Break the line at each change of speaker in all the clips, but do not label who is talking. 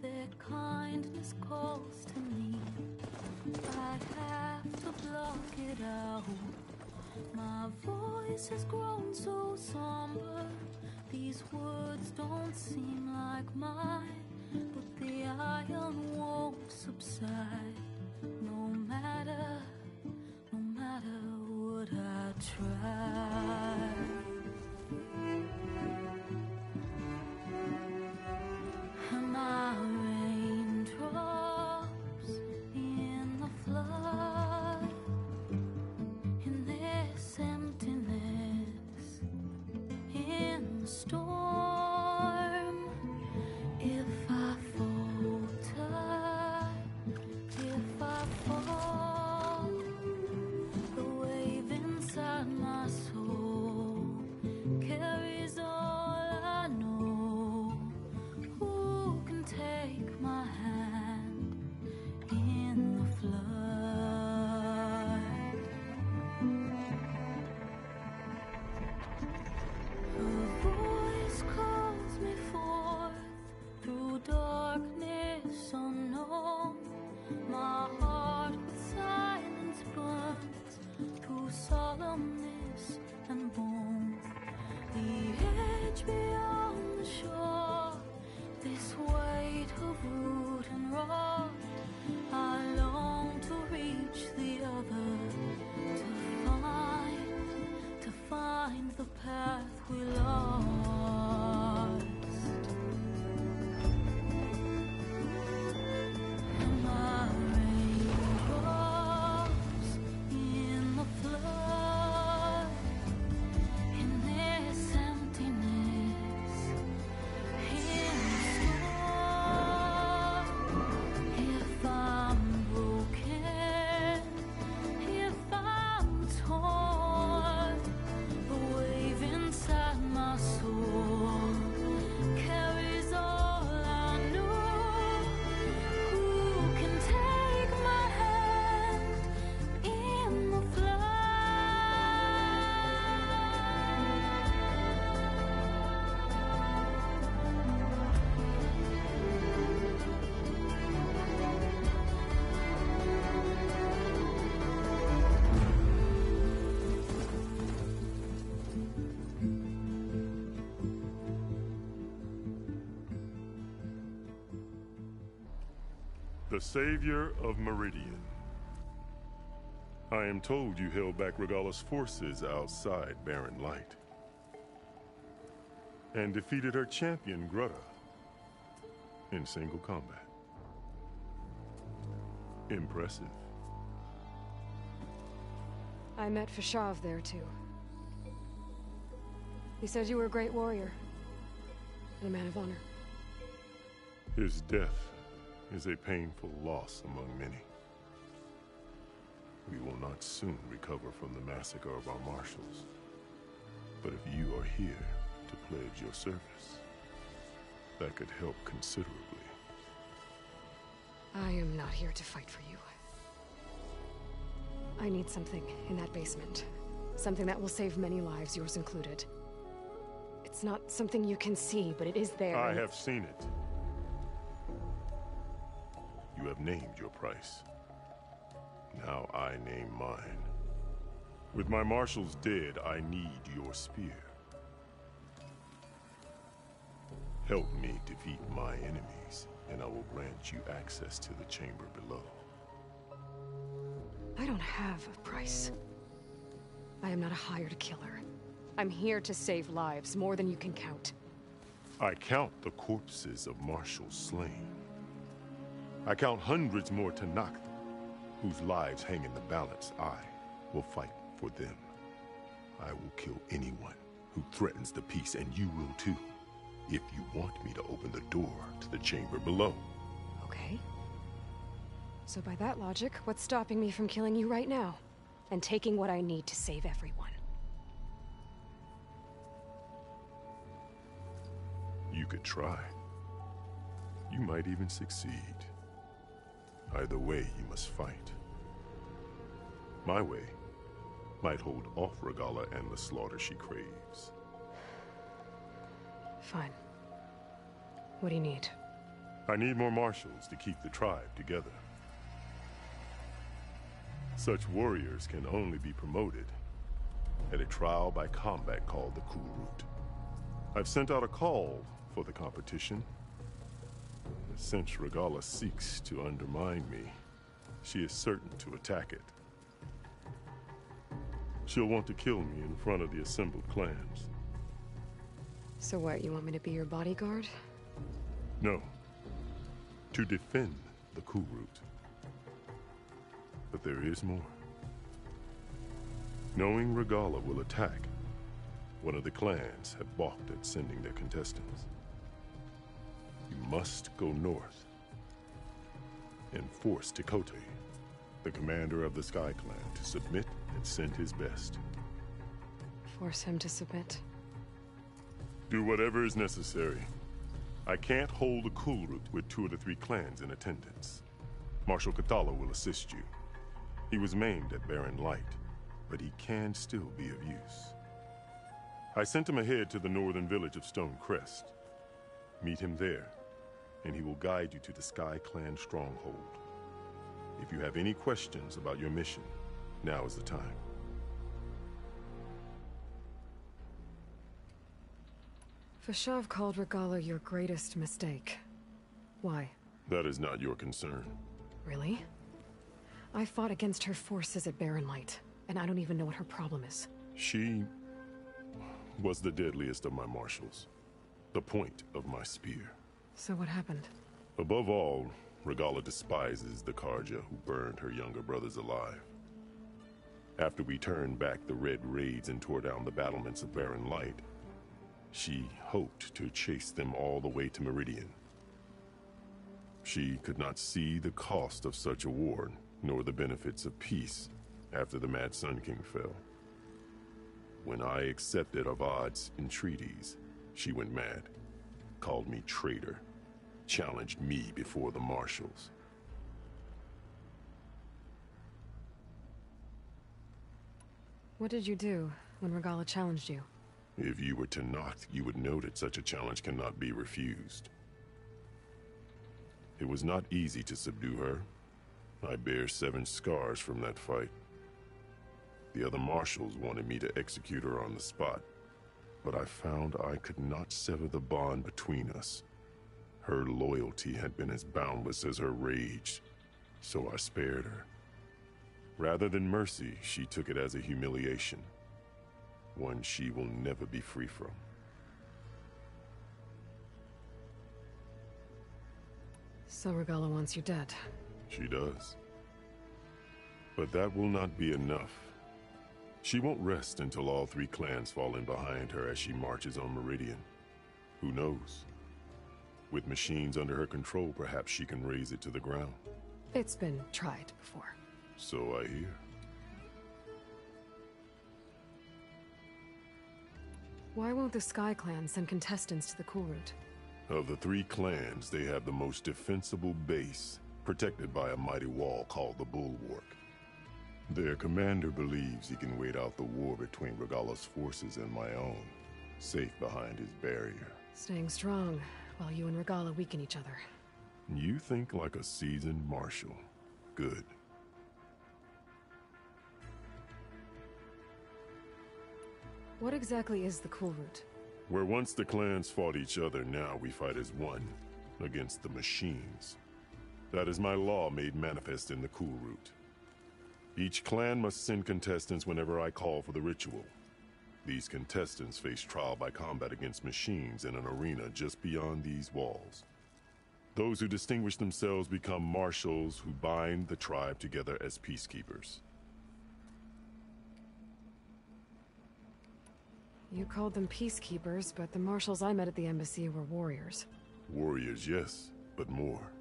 Their kindness calls to me. I have to block it out. My voice has grown so somber. These words don't seem like mine, but the iron won't subside. No matter, no matter what I try. The
Savior of Meridian. I am told you held back Regalla's forces outside Barren Light. And defeated her champion, Grudda, in single combat. Impressive.
I met Fashav there too. He said you were a great warrior. And a man of honor.
His death is a painful loss among many. We will not soon recover from the massacre of our marshals. But if you are here to pledge your service, that could help considerably.
I am not here to fight for you. I need something in that basement. Something that will save many lives, yours included. It's not something you can see, but it is there.
I have seen it. You have named your price. Now I name mine. With my marshals dead, I need your spear. Help me defeat my enemies, and I will grant you access to the chamber below.
I don't have a price. I am not a hired killer. I'm here to save lives, more than you can count.
I count the corpses of marshals slain. I count hundreds more Tenakth, whose lives hang in the balance. I will fight for them. I will kill anyone who threatens the peace, and you will too, if you want me to open the door to the chamber below.
Okay. So by that logic, what's stopping me from killing you right now? And taking what I need to save everyone?
You could try. You might even succeed. Either way, you must fight. My way might hold off Regalla and the slaughter she craves.
Fine. What do you need?
I need more marshals to keep the tribe together. Such warriors can only be promoted at a trial by combat called the Kulrut. I've sent out a call for the competition. Since Regalla seeks to undermine me, she is certain to attack it. She'll want to kill me in front of the assembled clans.
So what, you want me to be your bodyguard?
No. To defend the Kulrut. But there is more. Knowing Regalla will attack, one of the clans have balked at sending their contestants. You must go north and force Tekote, the commander of the Sky Clan, to submit and send his best.
Force him to submit?
Do whatever is necessary. I can't hold a Kulrut with two of the three clans in attendance. Marshal Kotallo will assist you. He was maimed at Barren Light, but he can still be of use. I sent him ahead to the northern village of Stone Crest. Meet him there, and he will guide you to the Sky Clan stronghold. If you have any questions about your mission, now is the time.
Fashav called Regalla your greatest mistake. Why?
That is not your concern.
Really? I fought against her forces at Barren Light, and I don't even know what her problem is.
She was the deadliest of my marshals. The point of my spear.
So what happened?
Above all, Regalla despises the Carja who burned her younger brothers alive. After we turned back the Red Raids and tore down the battlements of Barren Light, she hoped to chase them all the way to Meridian. She could not see the cost of such a war, nor the benefits of peace after the Mad Sun King fell. When I accepted Avad's entreaties, she went mad, called me traitor, challenged me before the marshals.
What did you do when Regalla challenged you?
If you were Tenakth, you would know that such a challenge cannot be refused. It was not easy to subdue her. I bear seven scars from that fight. The other marshals wanted me to execute her on the spot, but I found I could not sever the bond between us. Her loyalty had been as boundless as her rage, so I spared her. Rather than mercy, she took it as a humiliation, one she will never be free from.
So Regalla wants you dead.
She does. But that will not be enough. She won't rest until all three clans fall in behind her as she marches on Meridian. Who knows? With machines under her control, perhaps she can raise it to the ground.
It's been tried before.
So I hear.
Why won't the Sky Clan send contestants to the Kulrut?
Of the three clans, they have the most defensible base, protected by a mighty wall called the Bulwark. Their commander believes he can wait out the war between Regalla's forces and my own, safe behind his barrier.
Staying strong, while you and Regalla weaken each other.
You think like a seasoned marshal. Good.
What exactly is the Kulrut?
Where once the clans fought each other, now we fight as one, against the machines. That is my law made manifest in the Kulrut. Each clan must send contestants whenever I call for the ritual. These contestants face trial by combat against machines in an arena just beyond these walls. Those who distinguish themselves become marshals who bind the tribe together as peacekeepers.
You called them peacekeepers, but the marshals I met at the embassy were warriors.
Warriors, yes, but more.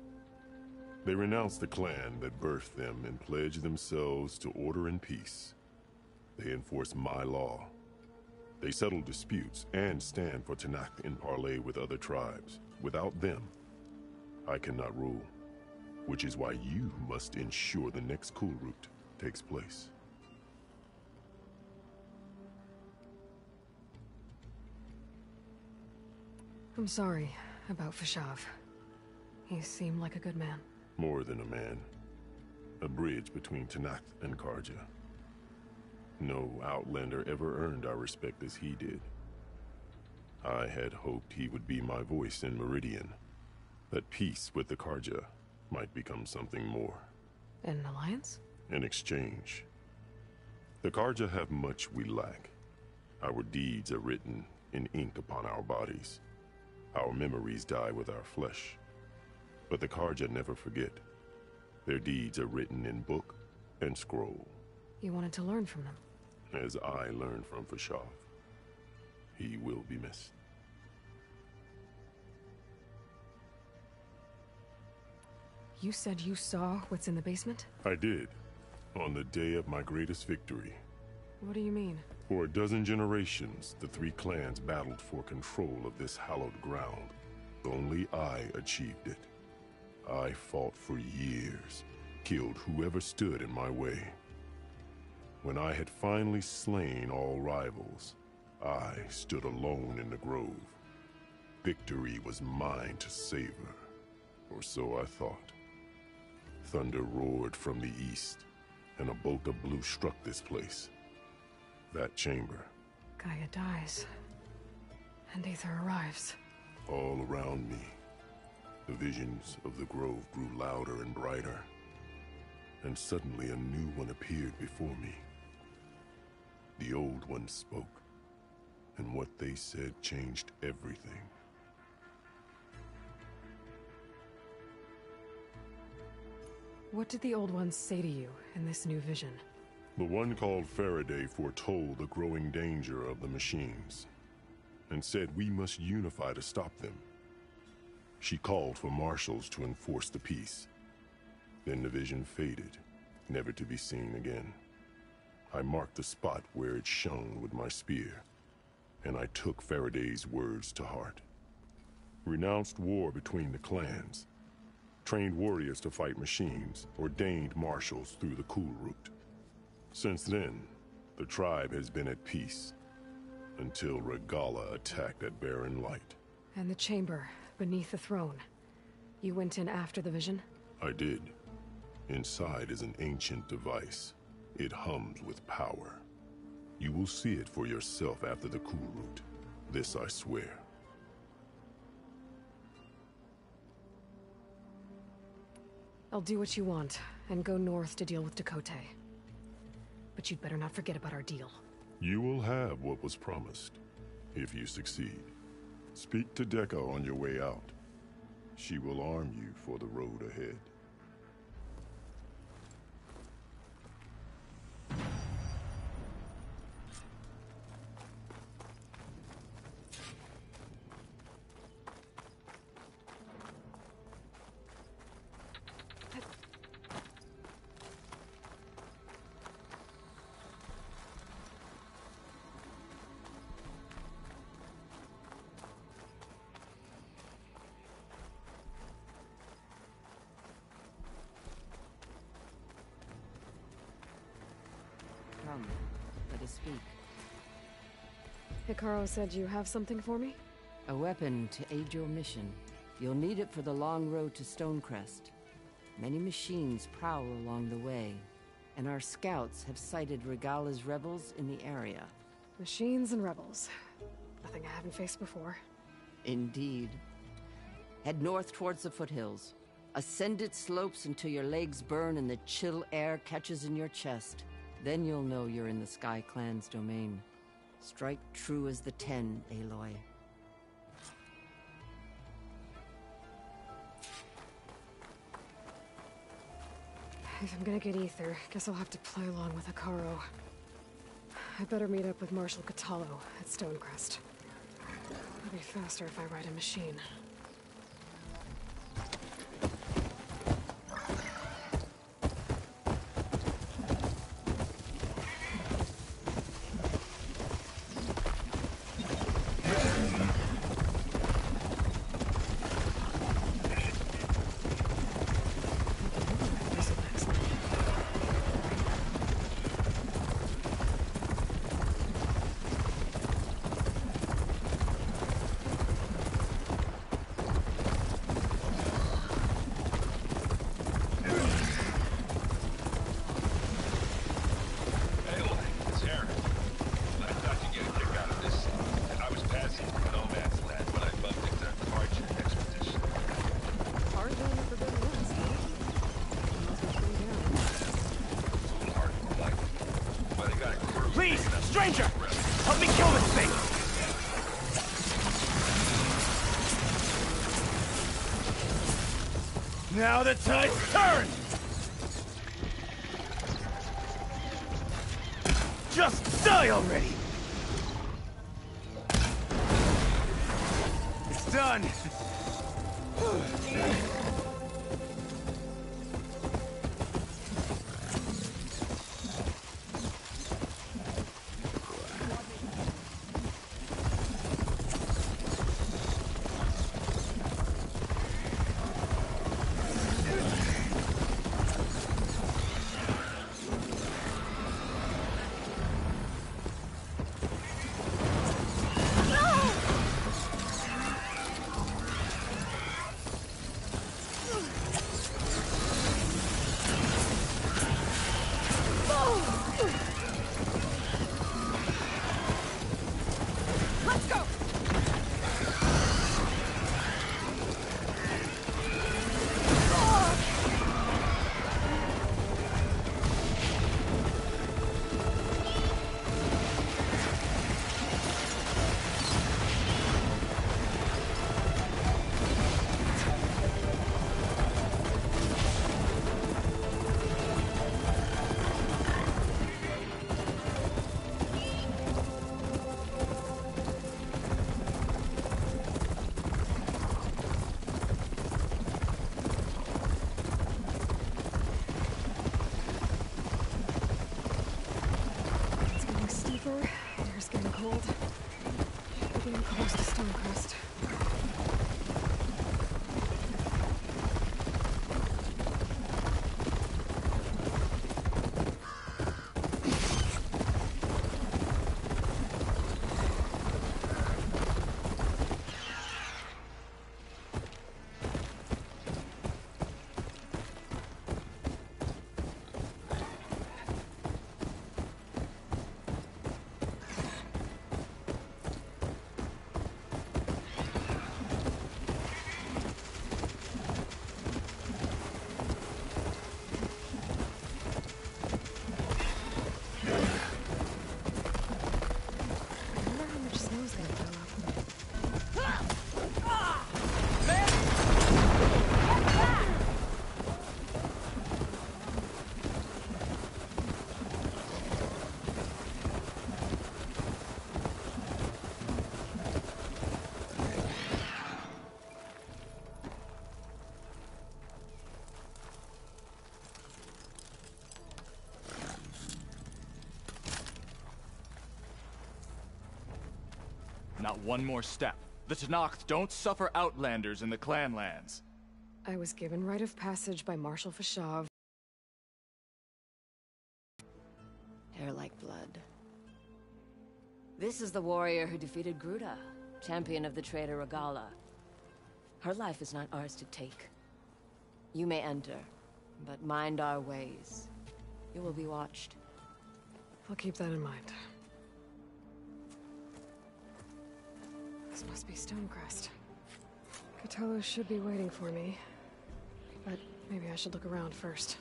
They renounce the clan that birthed them and pledge themselves to order and peace. They enforce my law. They settle disputes and stand for Tenakth in parley with other tribes. Without them, I cannot rule. Which is why you must ensure the next Kulrut takes place.
I'm sorry, about Fashav. He seemed like a good man.
More than a man. A bridge between Tenakth and Carja. No Outlander ever earned our respect as he did. I had hoped he would be my voice in Meridian. That peace with the Carja might become something more.
An alliance?
An exchange. The Carja have much we lack. Our deeds are written in ink upon our bodies. Our memories die with our flesh. But the Carja never forget. Their deeds are written in book and scroll.
You wanted to learn from them.
As I learned from Fashav. He will be missed.
You said you saw what's in the basement?
I did. On the day of my greatest victory.
What do you mean?
For a dozen generations, the three clans battled for control of this hallowed ground. Only I achieved it. I fought for years, killed whoever stood in my way. When I had finally slain all rivals, I stood alone in the grove. Victory was mine to savor, or so I thought. Thunder roared from the east, and a bolt of blue struck this place. That chamber,
Gaia dies. And Aether arrives.
all around me. The visions of the grove grew louder and brighter, and suddenly a new one appeared before me. The old one spoke, and what they said changed everything.
What did the old ones say to you in this new vision?
The one called Faraday foretold the growing danger of the machines, and said we must unify to stop them. She called for marshals to enforce the peace. Then the vision faded, never to be seen again. I marked the spot where it shone with my spear, and I took Faraday's words to heart. Renounced war between the clans, trained warriors to fight machines, ordained marshals through the Kulrut. Since then, the tribe has been at peace, until Regalla attacked at Barren Light.
And the chamber, beneath the throne. You went in after the vision?
I did. Inside is an ancient device. It hums with power. You will see it for yourself after the Kulrut. This I swear.
I'll do what you want, and go north to deal with Tekote. But you'd better not forget about our deal.
You will have what was promised, if you succeed. Speak to Dekka on your way out. She will arm you for the road ahead.
Come, let us speak.
Hekarro said you have something for me?
A weapon to aid your mission. You'll need it for the long road to Stonecrest. Many machines prowl along the way, and our scouts have sighted Regalla's rebels in the area.
Machines and rebels. Nothing I haven't faced before.
Indeed. Head north towards the foothills. Ascend its slopes until your legs burn and the chill air catches in your chest. Then you'll know you're in the Sky Clan's domain. Strike true as the Ten, Aloy.
If I'm gonna get Aether, guess I'll have to play along with Hekarro. I better meet up with Marshal Kotallo at Stonecrest. It'll be faster if I ride a machine.
Now Not one more step. The Tenakth don't suffer outlanders in the Clanlands.
I was given rite of passage by Marshal Fashav.
Hair like blood. This is the warrior who defeated Grudda, champion of the trader Regalla. Her life is not ours to take. You may enter, but mind our ways. You will be watched.
I'll keep that in mind. This must be Stonecrest. Kotallo should be waiting for me. But maybe I should look around first.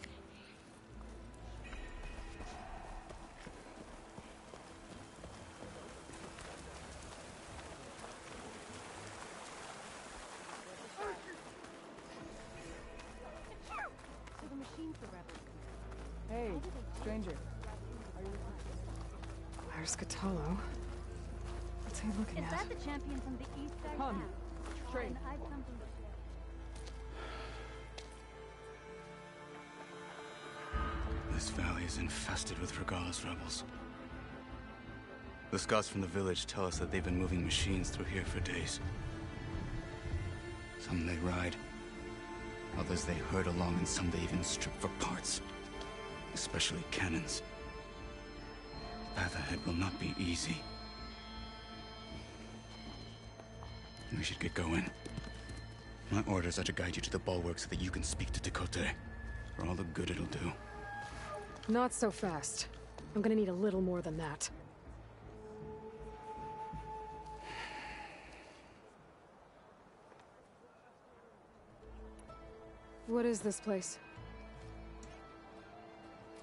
The from the east side
Come,
come from
This valley is infested with Regalla's rebels. The scouts from the village tell us that they've been moving machines through here for days. Some they ride, others they herd along, and some they even strip for parts. Especially cannons. The path ahead will not be easy. We should get going. My orders are to guide you to the bulwark so that you can speak to Tekote. For all the good it'll do.
Not so fast. I'm gonna need a little more than that. What is this place?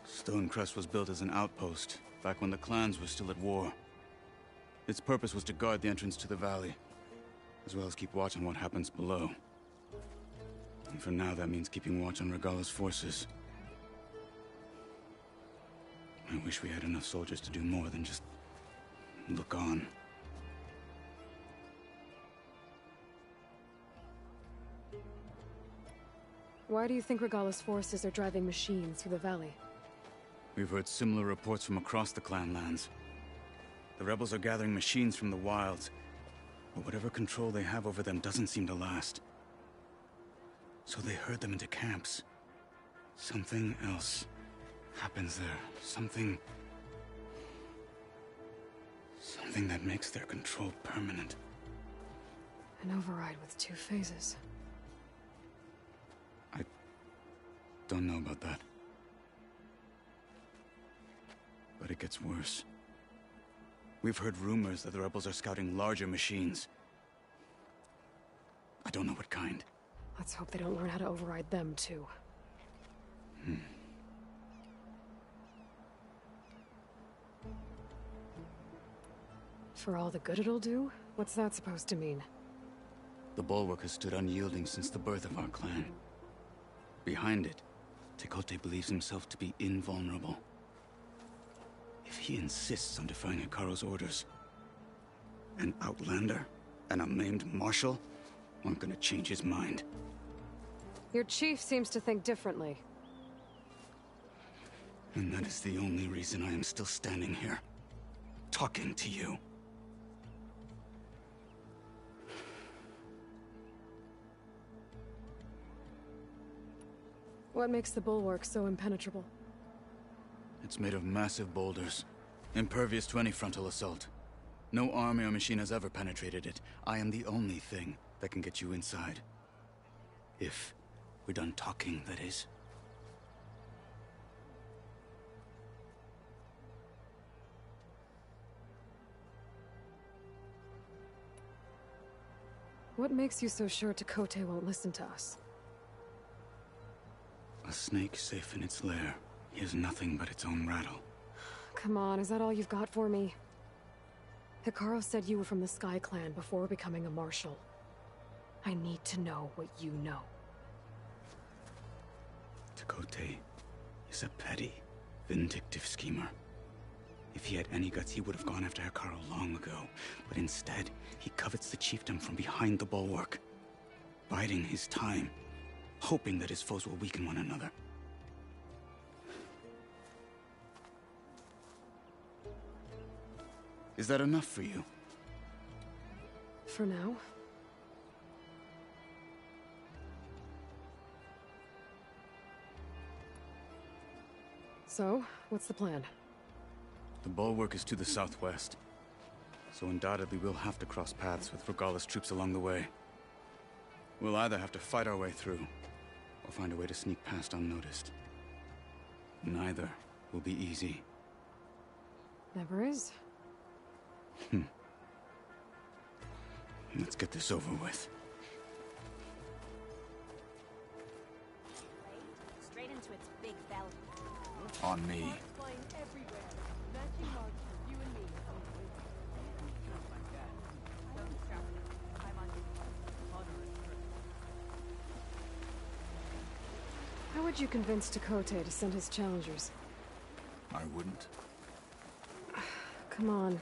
Stonecrest was built as an outpost back when the clans were still at war. Its purpose was to guard the entrance to the valley, as well as keep watch on what happens below. And for now, that means keeping watch on Regalla's forces. I wish we had enough soldiers to do more than just look on.
Why do you think Regalla's forces are driving machines through the valley?
We've heard similar reports from across the clan lands. The rebels are gathering machines from the wilds, but whatever control they have over them doesn't seem to last. So they herd them into camps. Something else happens there. Something... Something that makes their control permanent.
An override with two phases. I...
don't know about that. But it gets worse. We've heard rumors that the rebels are scouting larger machines. I don't know what kind.
Let's hope they don't learn how to override them, too. Hmm. For all the good it'll do? What's that supposed to mean?
The Bulwark has stood unyielding since the birth of our clan. Behind it, Tekote believes himself to be invulnerable. If he insists on defying Hekarro's orders, an outlander, an unnamed marshal, aren't gonna change his mind.
Your chief seems to think differently.
And that is the only reason I am still standing here, talking to you.
What makes the bulwark so impenetrable?
It's made of massive boulders, impervious to any frontal assault. No army or machine has ever penetrated it. I am the only thing that can get you inside. If we're done talking, that is.
What makes you so sure Tekote won't listen to us?
A snake safe in its lair hears nothing but its own rattle.
Come on, is that all you've got for me? Hekarro said you were from the Sky Clan before becoming a marshal. I need to know what you know.
Tekote is a petty, vindictive schemer. If he had any guts, he would have gone after Hekarro long ago. But instead, he covets the chiefdom from behind the bulwark, biding his time, hoping that his foes will weaken one another. Is that enough for you?
For now. So, what's the plan?
The bulwark is to the southwest. So undoubtedly we'll have to cross paths with Regala's troops along the way. We'll either have to fight our way through, or find a way to sneak past unnoticed. Neither will be easy.
Never is. Hmm.
Let's get this over with.
Straight into its big belly.
On me.
Flying everywhere. Matching marks for you and me.
How would you convince Tekote to send his challengers?
I wouldn't.
Come on.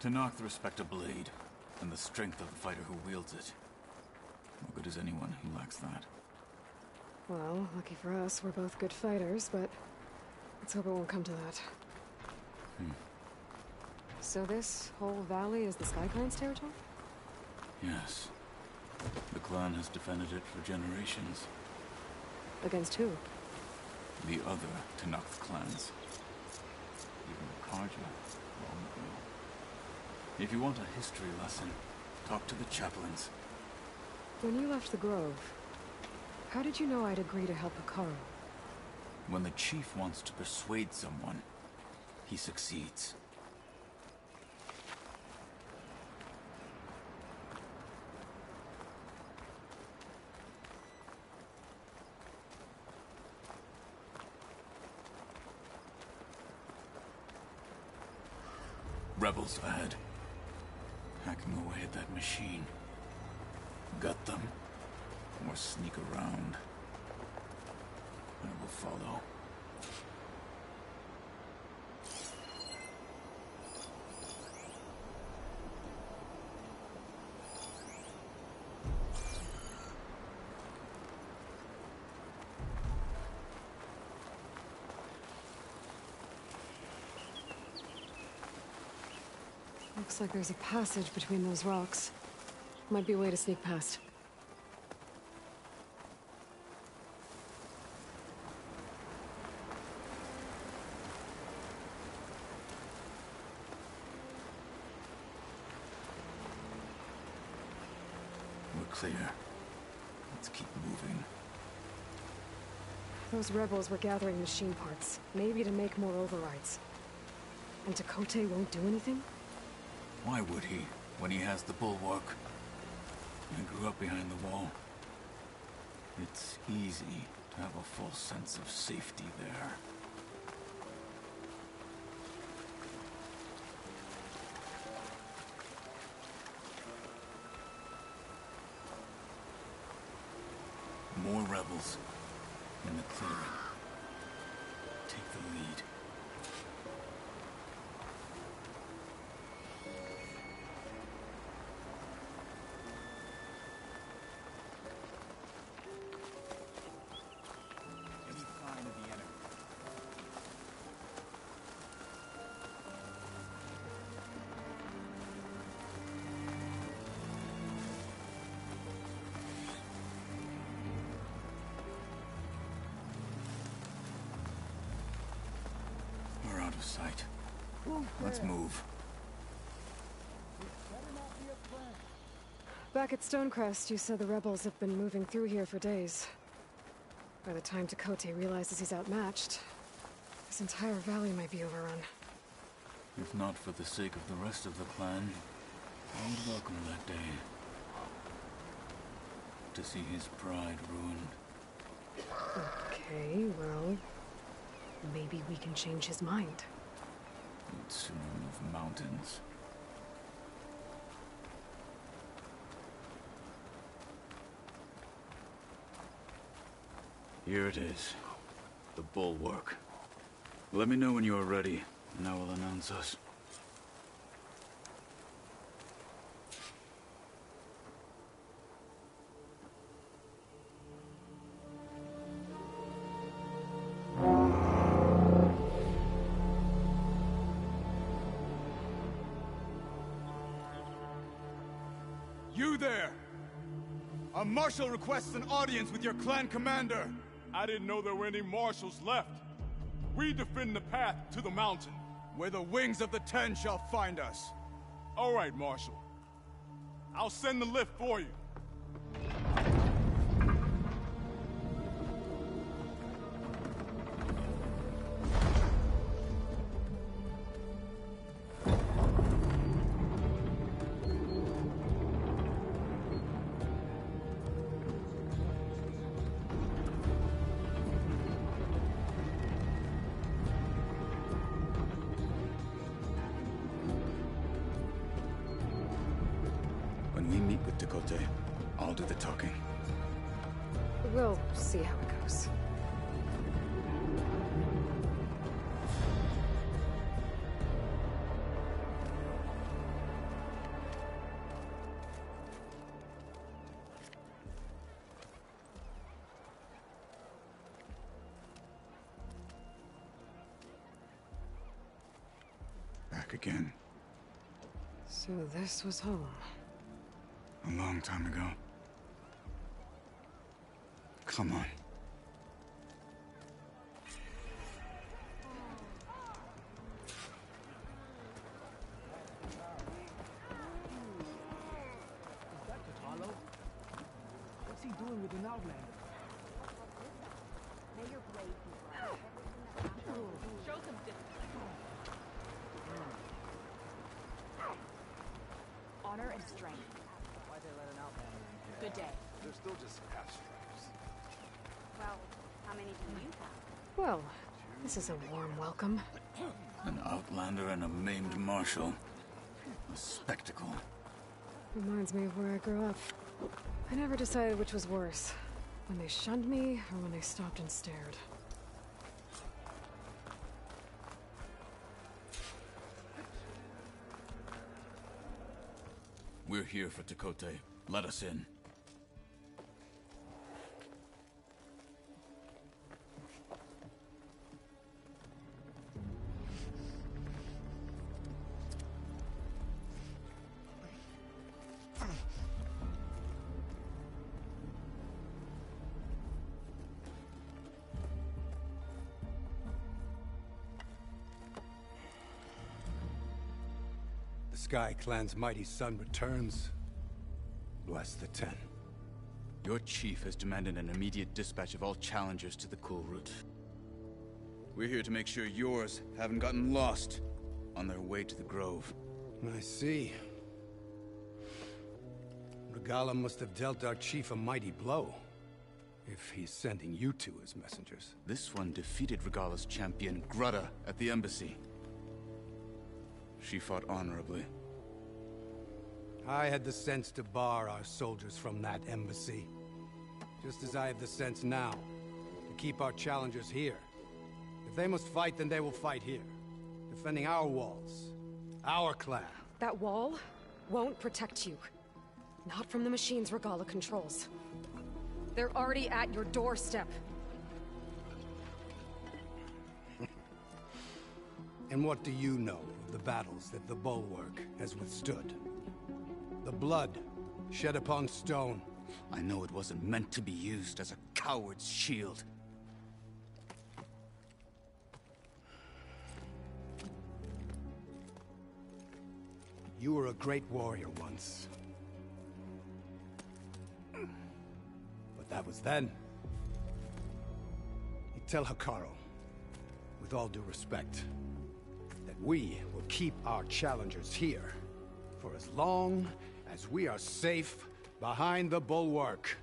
To knock the respect of blade, and the strength of the fighter who wields it. What good is anyone who lacks that?
Well, lucky for us, we're both good fighters, but let's hope it won't come to that. Hmm. So this whole valley is the Sky Clan's territory?
Yes. The clan has defended it for generations.
Against who?
The other Tenakth clans. Even the Carja. If you want a history lesson, talk to the chaplains.
When you left the Grove, how did you know I'd agree to help Hekarro?
When the chief wants to persuade someone, he succeeds.
rebels ahead. Hacking away at that machine. Gut them. Or sneak around. I will follow.
Looks like there's a passage between those rocks. Might be a way to sneak past.
We're clear. Let's keep moving.
Those rebels were gathering machine parts, maybe to make more overrides. And Tekote won't do anything?
Why would he, when he has the bulwark? I grew up behind the wall. It's easy to have a false sense of safety there. More rebels in the clearing. Take the lead. Out of sight. Let's move.
Back at Stonecrest, you said the rebels have been moving through here for days. By the time Tekote realizes he's outmatched, this entire valley might be overrun.
If not for the sake of the rest of the clan, I would welcome that day. To see his pride ruined.
Okay, well... Maybe we can change his mind.
Sooner move mountains. Here it is. The bulwark. Let me know when you are ready, and I will announce us.
Requests an audience with your clan commander.
I didn't know there were any marshals left. We defend the path to the mountain.
Where the wings of the Ten shall find us.
All right, Marshal. I'll send the lift for you.
Back again.
So this was home.
A long time ago. Come on.
What's he doing with an outlander?
Show some discipline. Honor and strength.
Why'd they let an outlander in here?
Good day.
They're still just half-stripes.
Well, how many do you have?
Well, this is a warm welcome.
An outlander and a maimed marshal.
A spectacle.
Reminds me of where I grew up. I never decided which was worse. When they shunned me, or when they stopped and stared.
We're here for Tekote. Let us in.
Sky Clan's mighty son returns. Bless the Ten.
Your chief has demanded an immediate dispatch of all challengers to the Kulrut. We're here to make sure yours haven't gotten lost on their way to the Grove.
I see. Regalla must have dealt our chief a mighty blow. If he's sending you two as messengers.
This one defeated Regalla's champion, Grudda, at the embassy. She fought honorably.
I had the sense to bar our soldiers from that embassy. Just as I have the sense now to keep our challengers here. If they must fight, then they will fight here. Defending our walls. Our clan.
That wall won't protect you. Not from the machines Regalla controls. They're already at your doorstep.
And what do you know of the battles that the Bulwark has withstood? The blood shed upon stone.
I know it wasn't meant to be used as a coward's shield.
You were a great warrior once. But that was then. You tell Hekarro, with all due respect, we will keep our challengers here for as long as we are safe behind the bulwark.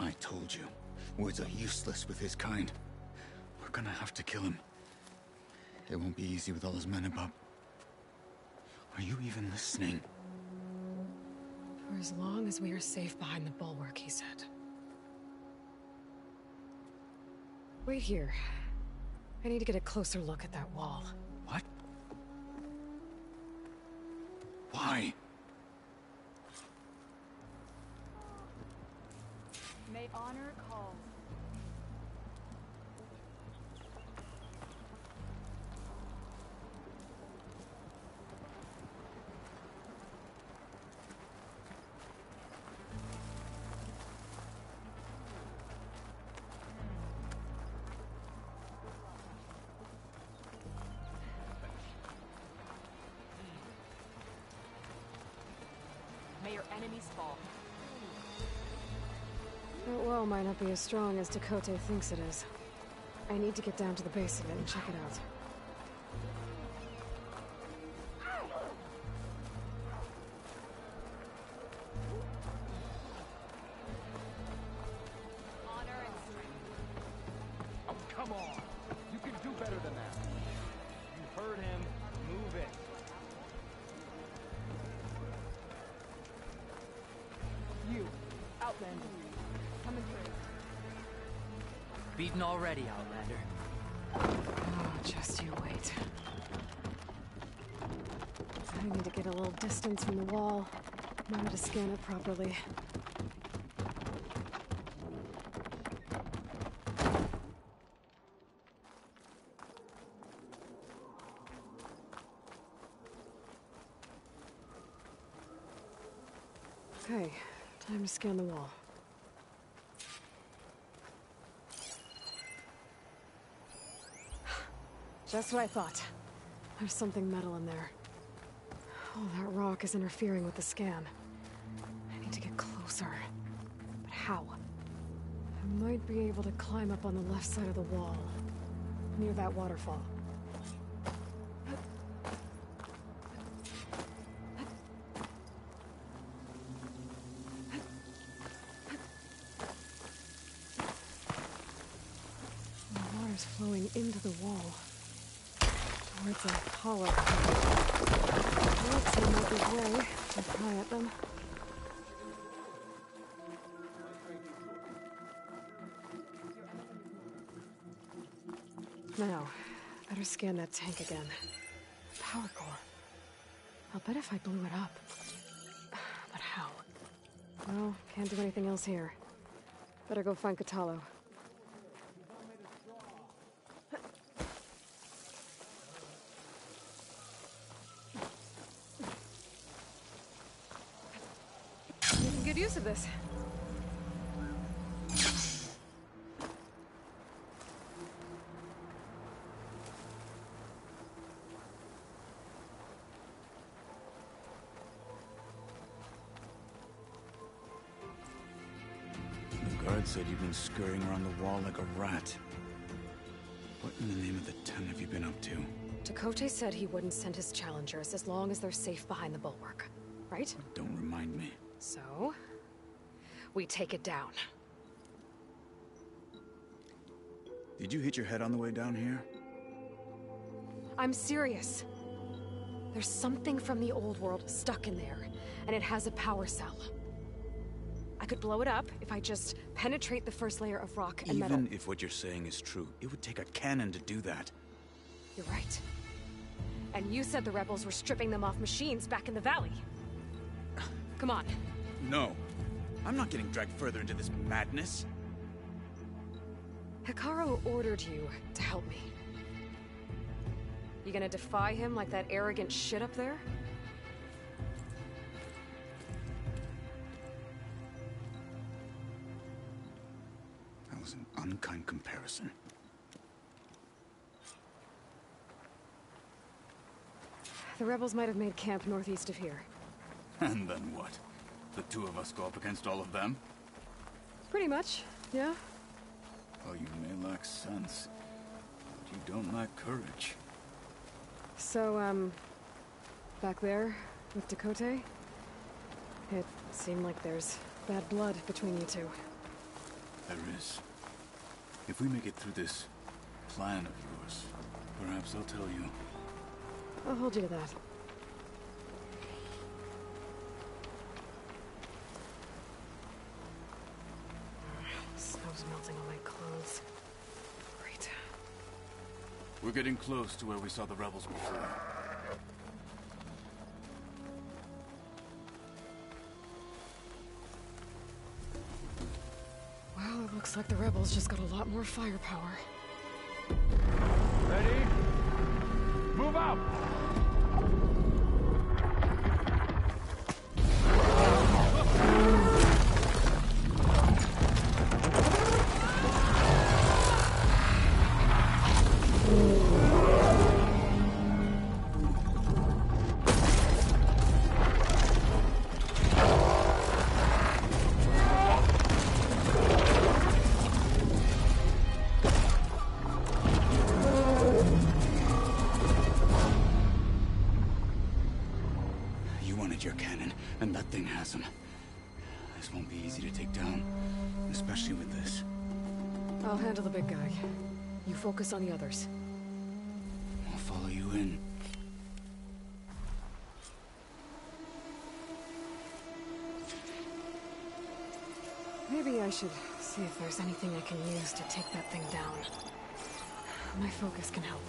I told you, words are useless with his kind. We're gonna have to kill him. It won't be easy with all his men above. Are you even listening?
For as long as we are safe behind the bulwark, he said. Wait here. I need to get a closer look at that wall.
What? Why?
May honor
That wall might not be as strong as Tekote thinks it is. I need to get down to the base of it and check it out. Properly. Okay, time to scan the wall. Just what I thought. There's something metal in there. Oh, that rock is interfering with the scan. Be able to climb up on the left side of the wall, near that waterfall. The water's flowing into the wall. Towards a hollow. Like his way to fly at them. Now, better scan that tank again. Power core. I'll bet if I blew it up. But how? Well, can't do anything else here. Better go find. Making good use of this.
Said you've been scurrying around the wall like a rat. What in the name of the ten have you been up to?
Tekote said he wouldn't send his challengers as long as they're safe behind the bulwark. Right?
Don't remind me.
So, we take it down.
Did you hit your head on the way down here?
I'm serious. There's something from the old world stuck in there, and it has a power cell. I could blow it up if I just penetrate the first layer of rock and metal.
Even if what you're saying is true, it would take a cannon to do that.
You're right. And you said the rebels were stripping them off machines back in the valley. Come on.
No. I'm not getting dragged further into this madness.
Hekarro ordered you to help me. You gonna defy him like that arrogant shit up there? The rebels might have made camp northeast of here.
And then what? The two of us go up against all of them?
Pretty much, yeah?
Oh, you may lack sense, but you don't lack courage.
So, um, back there with Tekote, it seemed like there's bad blood between you two.
There is. If we make it through this plan of yours, perhaps I'll tell you.
I'll hold you to that. Snow's melting on my clothes. Great.
We're getting close to where we saw the rebels before.
Looks like the rebels just got a lot more firepower.
Ready? Move out!
Focus on the others.
I'll follow you in.
Maybe I should see if there's anything I can use to take that thing down. My focus can help.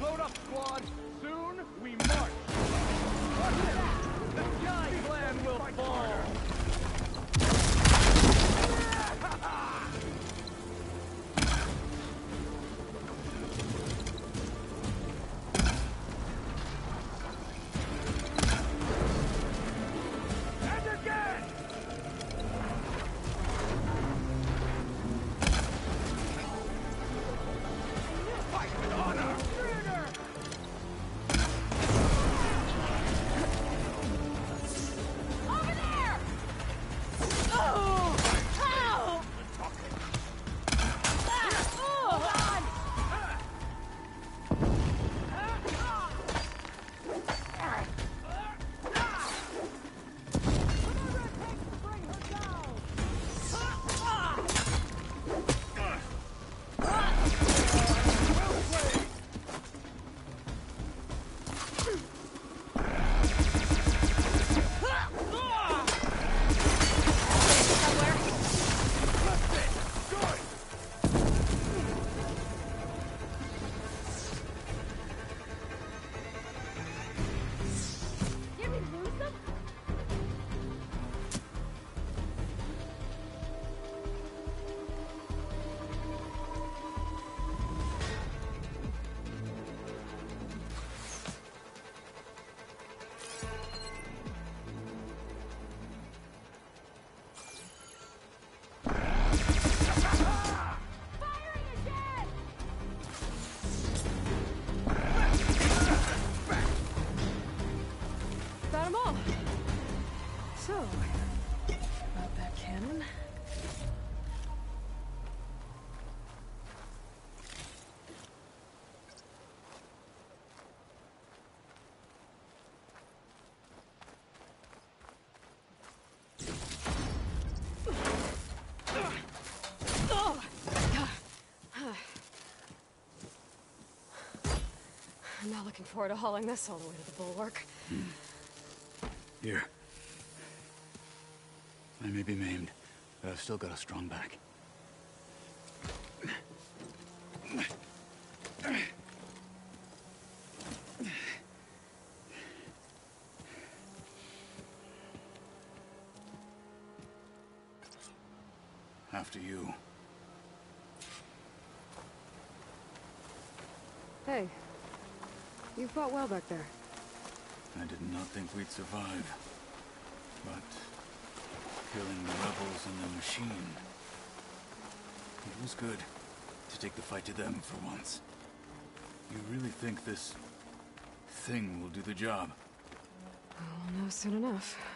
Load up, squad! Soon we march! What's that? The Sky Clan will fall!
About them all. So, about that cannon. I'm not looking forward to hauling this all the way to the bulwark.
Here. I may be maimed, but I've still got a strong back. After you.
Hey, you fought well back there.
Did not think we'd survive. But killing the rebels and the machine. It was good to take the fight to them for once. You really think this thing will do the job?
We'll know soon enough.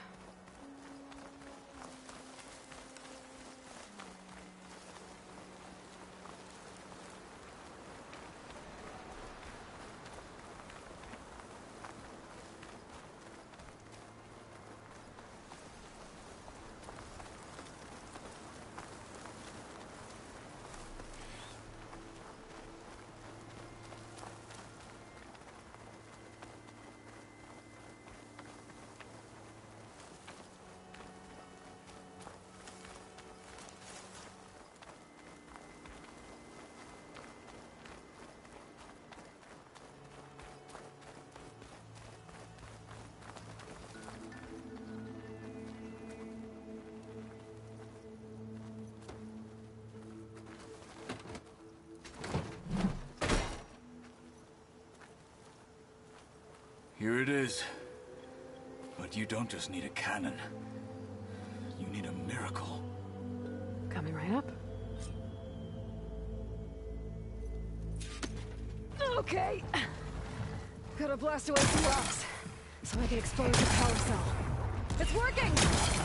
Here it is. But you don't just need a cannon. You need a miracle.
Coming right up. Okay. Gotta blast away some rocks, so I can expose the power cell. It's working!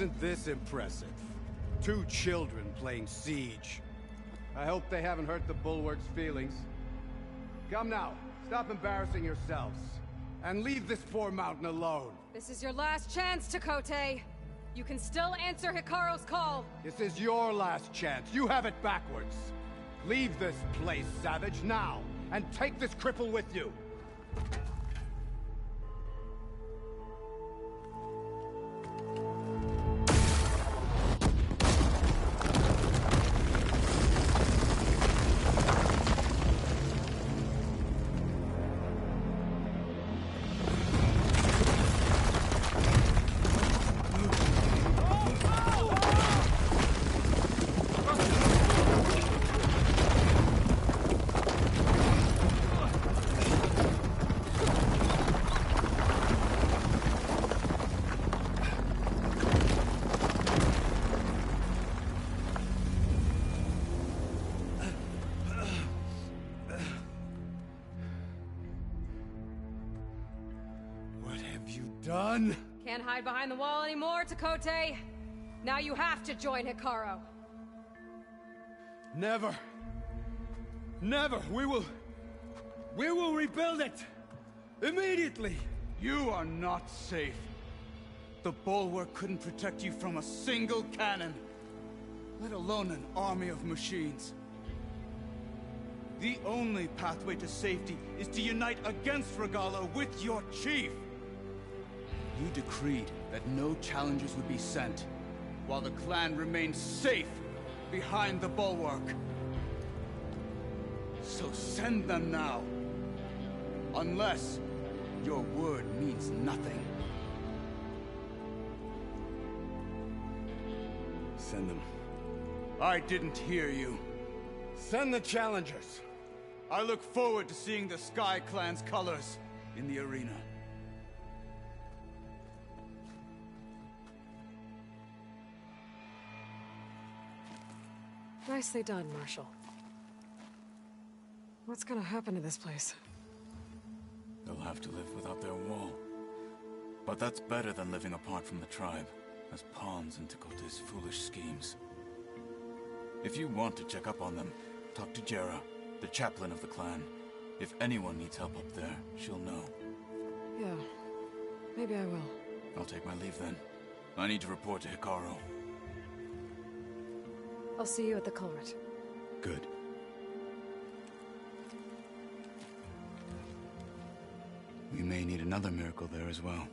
Isn't
this impressive? Two children playing siege. I hope they haven't hurt the Bulwark's feelings. Come now, stop embarrassing yourselves. And leave this poor mountain alone.
This is your last chance, Tekote. You can still answer Hekarro's call.
This is your last chance. You have it backwards. Leave this place, Savage, now. And take this cripple with you.
Can't hide behind the wall anymore, Tekote. Now you have to join Hekarro.
Never. Never. We will... We will rebuild it. Immediately.
You are not safe. The bulwark couldn't protect you from a single cannon, let alone an army of machines. The only pathway to safety is to unite against Regalla with your chief. You decreed that no challengers would be sent, while the clan remained safe behind the bulwark. So send them now. Unless your word means nothing.
Send them.
I didn't hear you.
Send the challengers.
I look forward to seeing the Sky Clan's colors in the arena.
Nicely done, Marshall. What's gonna happen to this place?
They'll have to live without their wall. But that's better than living apart from the tribe, as pawns in Tekote's foolish schemes. If you want to check up on them, talk to Jera, the chaplain of the clan. If anyone needs help up there, she'll know.
Yeah, maybe I will.
I'll take my leave then. I need to report to Hekarro.
I'll see you at the Kulrut.
Good. We may need another miracle there as well.